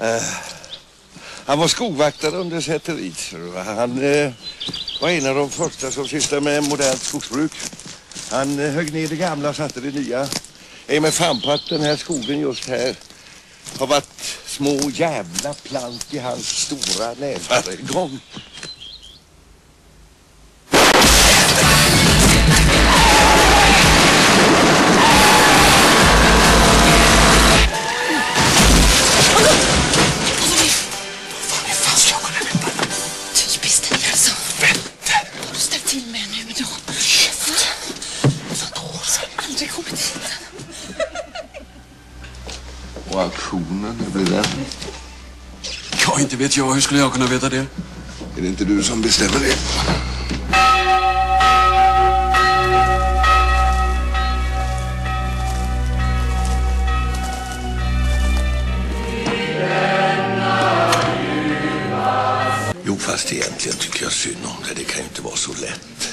Eh, han var skogvaktare under säteriet. Han eh, var en av de första som sysslade med modernt skogsbruk. Han eh, högg ner det gamla och satte det nya. Jag är med fan på att den här skogen just här har varit små jävla plant i hans stora nävar gång. Auktionen, hur blir den? Ja, inte vet jag. Hur skulle jag kunna veta det? Är det inte du som bestämmer det? Jo, fast egentligen tycker jag synd om det. Det kan ju inte vara så lätt.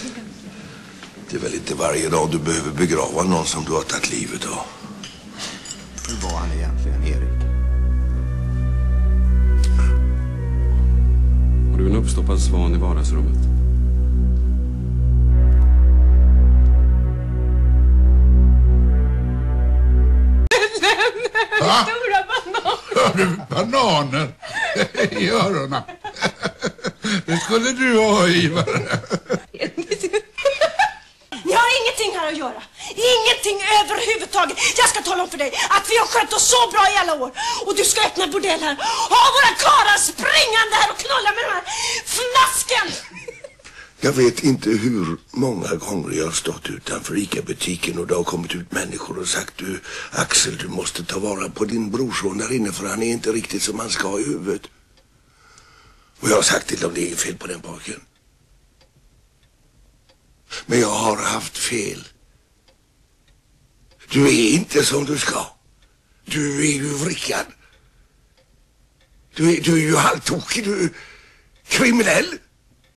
Det är väl inte varje dag du behöver begrava någon som du har tagit livet av. Var han egentligen, Erik? Har du en uppstoppad svan i vardagsrummet? Stora banan. Har du bananer i öronen? Det skulle du ha, Ivar. Ni har ingenting här att göra. Ingenting överhuvudtaget. Jag ska tala om för dig att vi har skött oss så bra i alla år. Och du ska öppna bordell här. Ha våra karlar springande här och knulla med den här flasken. Jag vet inte hur många gånger jag har stått utanför ICA-butiken och det har kommit ut människor och sagt du Axel du måste ta vara på din brorson där inne för han är inte riktigt som han ska i huvudet. Och jag har sagt till dem det är inget fel på den pojken. Men jag har haft fel. Du är inte som du ska. Du är ju vrickad. Du är, du är ju halvtokig. Du är kriminell.